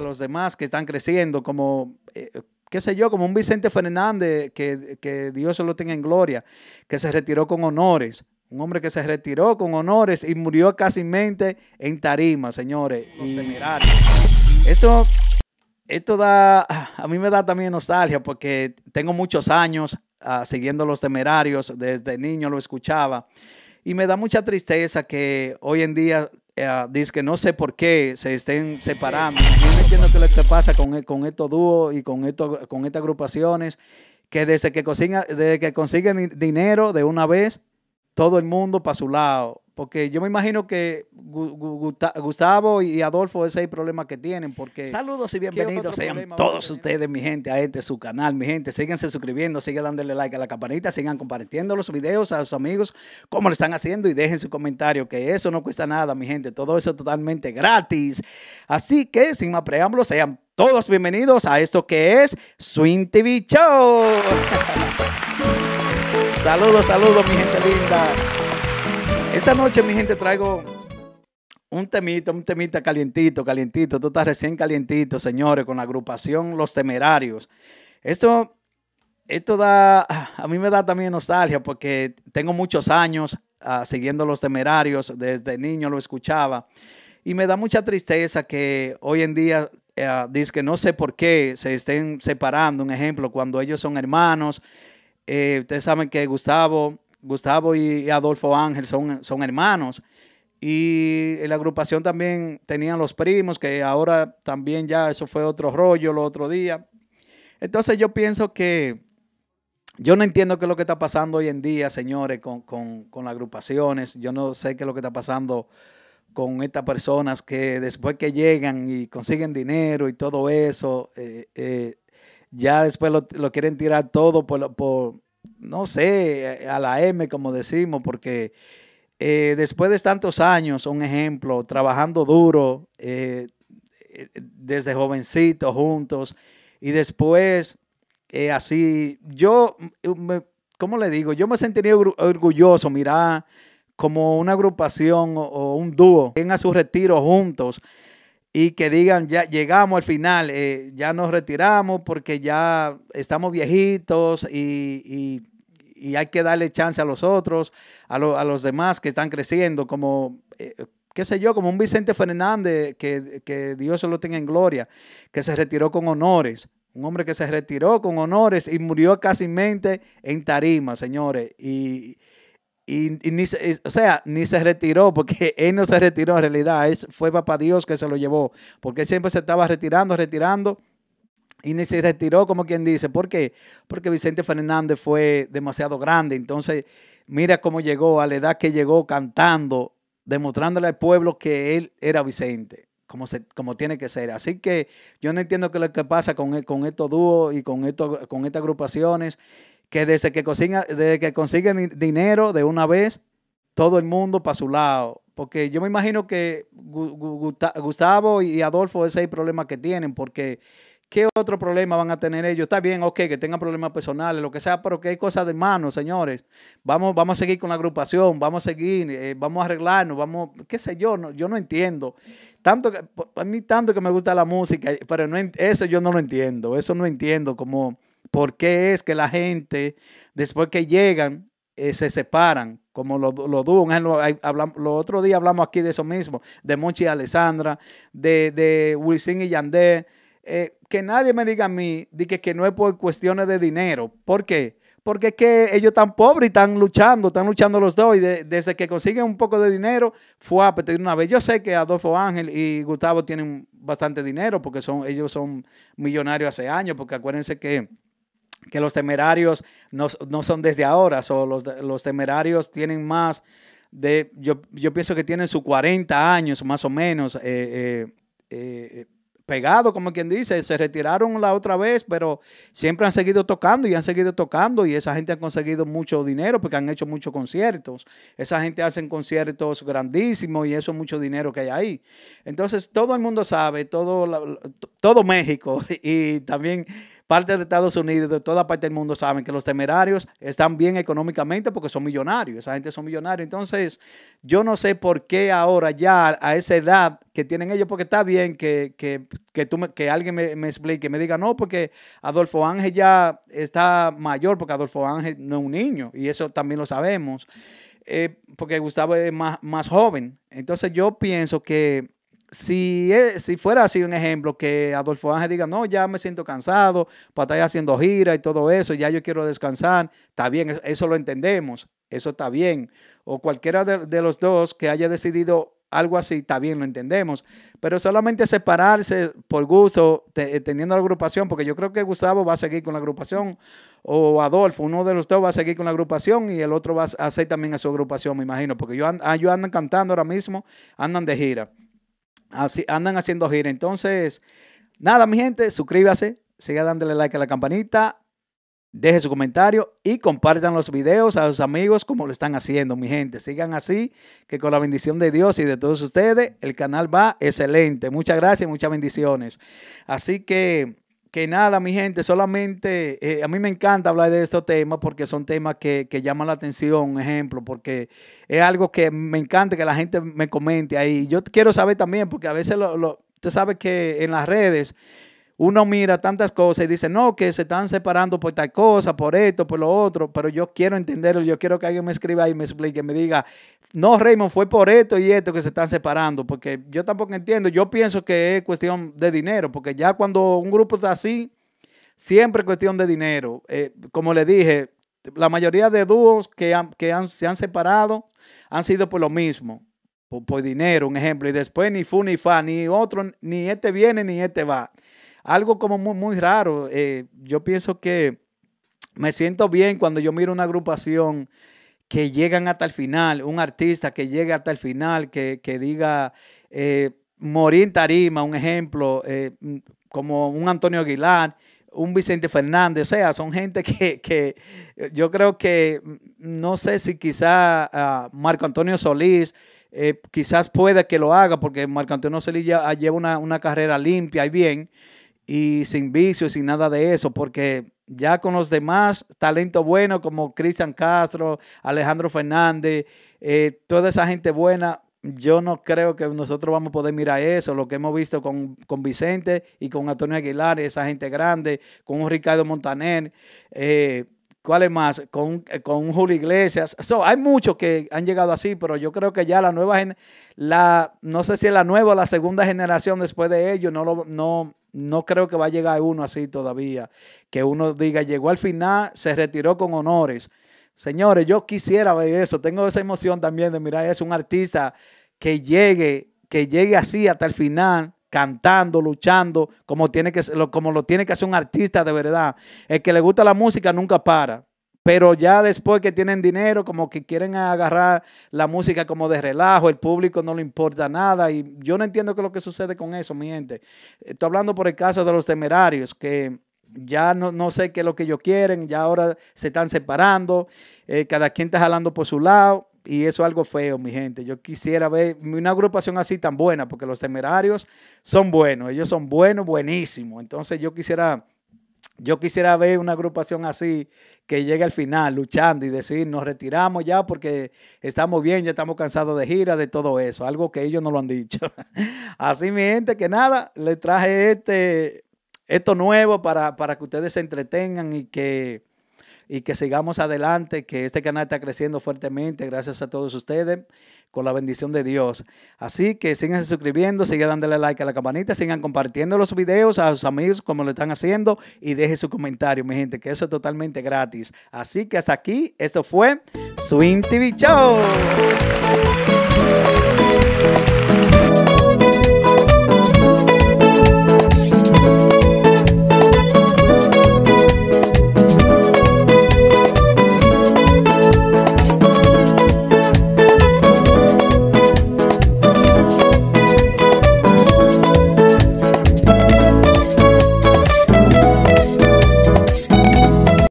los demás que están creciendo, como, eh, qué sé yo, como un Vicente Fernández, que, que Dios se lo tenga en gloria, que se retiró con honores. Un hombre que se retiró con honores y murió casi mente en tarima, señores. Y, esto, esto da, a mí me da también nostalgia porque tengo muchos años uh, siguiendo los temerarios, desde niño lo escuchaba. Y me da mucha tristeza que hoy en día uh, dice que no sé por qué se estén separando. Yo no entiendo qué es lo que pasa con, con estos dúos y con, esto, con estas agrupaciones, que desde que, consiguen, desde que consiguen dinero de una vez, todo el mundo para su lado. Porque yo me imagino que Gustavo y Adolfo ese es el problema que tienen. Porque Saludos y bienvenidos sean todos ustedes, mi gente, a este su canal, mi gente. Síganse suscribiendo, sigan dándole like a la campanita, sigan compartiendo los videos a sus amigos, como lo están haciendo y dejen su comentario, que eso no cuesta nada, mi gente. Todo eso es totalmente gratis. Así que, sin más preámbulos, sean todos bienvenidos a esto que es Swing TV Show. Saludos, saludos, mi gente linda. Esta noche, mi gente, traigo un temita, un temita calientito, calientito. Tú estás recién calientito, señores, con la agrupación Los Temerarios. Esto, esto da, a mí me da también nostalgia porque tengo muchos años uh, siguiendo Los Temerarios. Desde niño lo escuchaba. Y me da mucha tristeza que hoy en día uh, dice que no sé por qué se estén separando. Un ejemplo, cuando ellos son hermanos eh, ustedes saben que Gustavo, Gustavo y Adolfo Ángel son, son hermanos. Y en la agrupación también tenían los primos, que ahora también ya eso fue otro rollo el otro día. Entonces yo pienso que yo no entiendo qué es lo que está pasando hoy en día, señores, con, las agrupaciones. Yo no sé qué es lo que está pasando con estas personas que después que llegan y consiguen dinero y todo eso, eh, eh, ya después lo, quieren tirar todo por, por, no sé, a la M, como decimos, porque eh, después de tantos años, un ejemplo, trabajando duro, eh, eh, desde jovencitos juntos, y después así, yo, ¿cómo le digo? Yo me sentiría orgulloso, mirar como una agrupación o, o un dúo, en a su retiro juntos y que digan, ya llegamos al final, eh, ya nos retiramos porque ya estamos viejitos y, hay que darle chance a los otros, a, los demás que están creciendo, como, eh, qué sé yo, como un Vicente Fernández, que, que Dios se lo tenga en gloria, que se retiró con honores. Un hombre que se retiró con honores y murió casi mente en tarima, señores. Y, y, ni o sea, ni se retiró, porque él no se retiró en realidad, fue papá Dios que se lo llevó, porque él siempre se estaba retirando, retirando, y ni se retiró como quien dice. ¿Por qué? Porque Vicente Fernández fue demasiado grande, entonces mira cómo llegó, a la edad que llegó cantando, demostrándole al pueblo que él era Vicente. Como, se, como tiene que ser. Así que yo no entiendo qué es lo que pasa con, con estos dúos y con, esto, con estas agrupaciones que desde que, consiguen, desde que consiguen dinero de una vez, todo el mundo para su lado. Porque yo me imagino que Gustavo y Adolfo ese es el problema que tienen, porque ¿qué otro problema van a tener ellos? Está bien, ok, que tengan problemas personales, lo que sea, pero que hay cosas de mano, señores. Vamos, vamos a seguir con la agrupación, vamos a seguir, eh, vamos a arreglarnos, vamos, qué sé yo, no, yo no entiendo. Tanto que, a mí tanto que me gusta la música, pero no, eso yo no lo entiendo, eso no entiendo, como ¿Por qué es que la gente, después que llegan, eh, se separan? Como lo, lo dúo. Hablamos, los otros días hablamos aquí de eso mismo, de Monchi y Alessandra, de, de Wilson y Yandé. Eh, que nadie me diga a mí de que, que no es por cuestiones de dinero. ¿Por qué? Porque es que ellos están pobres y están luchando, están luchando los dos. Y desde que consiguen un poco de dinero, fue a pedir una vez. Yo sé que Adolfo Ángel y Gustavo tienen bastante dinero porque son, ellos son millonarios hace años. Porque acuérdense que que los temerarios no, son desde ahora, los, los, temerarios tienen más de, yo, pienso que tienen sus 40 años más o menos eh, eh, eh, pegado, como quien dice, se retiraron la otra vez, pero siempre han seguido tocando y han seguido tocando y esa gente ha conseguido mucho dinero porque han hecho muchos conciertos. Esa gente hace conciertos grandísimos y eso es mucho dinero que hay ahí. Entonces, todo el mundo sabe, todo, todo México y también parte de Estados Unidos, de toda parte del mundo, saben que los temerarios están bien económicamente porque son millonarios. Esa gente son millonarios. Entonces, yo no sé por qué ahora ya a esa edad que tienen ellos, porque está bien que, que, que, tú que alguien me, me, explique, me diga, no, porque Adolfo Ángel ya está mayor, porque Adolfo Ángel no es un niño, y eso también lo sabemos, eh, porque Gustavo es más, más joven. Entonces, yo pienso que si, si fuera así un ejemplo, que Adolfo Ángel diga, no, ya me siento cansado, estar haciendo gira y todo eso, ya yo quiero descansar, está bien, eso lo entendemos, eso está bien. O cualquiera de, los dos que haya decidido algo así, está bien, lo entendemos. Pero solamente separarse por gusto, eh, teniendo la agrupación, porque yo creo que Gustavo va a seguir con la agrupación, o Adolfo, uno de los dos va a seguir con la agrupación y el otro va a hacer también a su agrupación, me imagino, porque yo, ah, yo andan cantando ahora mismo, andan de gira andan haciendo gira. Entonces, nada, mi gente, suscríbase, siga dándole like a la campanita, deje su comentario y compartan los videos a sus amigos como lo están haciendo, mi gente. Sigan así, que con la bendición de Dios y de todos ustedes, el canal va excelente. Muchas gracias, muchas bendiciones. Así que que nada, mi gente, solamente eh, a mí me encanta hablar de estos temas porque son temas que, llaman la atención, ejemplo, porque es algo que me encanta que la gente me comente ahí. Yo quiero saber también, porque a veces lo, lo, usted sabe que en las redes uno mira tantas cosas y dice, no, que se están separando por tal cosa, por esto, por lo otro, pero yo quiero entenderlo, yo quiero que alguien me escriba y me explique, me diga, no, Raymond, fue por esto y esto que se están separando, porque yo tampoco entiendo, yo pienso que es cuestión de dinero, porque ya cuando un grupo está así, siempre es cuestión de dinero. Eh, como le dije, la mayoría de dúos que, que se han separado han sido por lo mismo, por, por dinero, un ejemplo, y después ni fu ni fa, ni otro, ni este viene ni este va algo como muy, muy raro. Eh, yo pienso que me siento bien cuando yo miro una agrupación que llegan hasta el final, un artista que llegue hasta el final, que, diga eh, Morín Tarima, un ejemplo, eh, como un Antonio Aguilar, un Vicente Fernández, o sea, son gente que, yo creo que, no sé si quizá ah, Marco Antonio Solís, quizás pueda que lo haga, porque Marco Antonio Solís ya lleva una, una carrera limpia y bien, y sin vicios, sin nada de eso, porque ya con los demás talentos buenos como Cristian Castro, Alejandro Fernández, eh, toda esa gente buena, yo no creo que nosotros vamos a poder mirar eso, lo que hemos visto con, Vicente y con Antonio Aguilar, esa gente grande, con un Ricardo Montaner. Eh, ¿Cuál es más? Con, eh, con Julio Iglesias. hay muchos que han llegado así, pero yo creo que ya la nueva, la, no sé si es la nueva o la segunda generación después de ellos, no, lo, no, no creo que va a llegar uno así todavía. Que uno diga, llegó al final, se retiró con honores. Señores, yo quisiera ver eso. Tengo esa emoción también de mirar es un artista que llegue, que llegue así hasta el final cantando, luchando, como, tiene que, como lo tiene que hacer un artista de verdad. El que le gusta la música nunca para. Pero ya después que tienen dinero, como que quieren agarrar la música como de relajo, el público no le importa nada. Y yo no entiendo qué es lo que sucede con eso, mi gente. Estoy hablando por el caso de los temerarios, que ya no, no sé qué es lo que ellos quieren, ya ahora se están separando, eh, cada quien está jalando por su lado. Y eso es algo feo, mi gente. Yo quisiera ver una agrupación así tan buena, porque los temerarios son buenos, ellos son buenos, buenísimos. Entonces yo quisiera, yo quisiera ver una agrupación así que llegue al final luchando y decir, nos retiramos ya porque estamos bien, ya estamos cansados de gira, de todo eso. Algo que ellos no lo han dicho. así, mi gente, que nada, les traje este, esto nuevo para, para que ustedes se entretengan y que y que sigamos adelante, que este canal está creciendo fuertemente gracias a todos ustedes con la bendición de Dios. Así que sigan suscribiendo, sigan dándole like a la campanita, sigan compartiendo los videos a sus amigos como lo están haciendo y dejen su comentario, mi gente, que eso es totalmente gratis. Así que hasta aquí, esto fue Swing TV Show.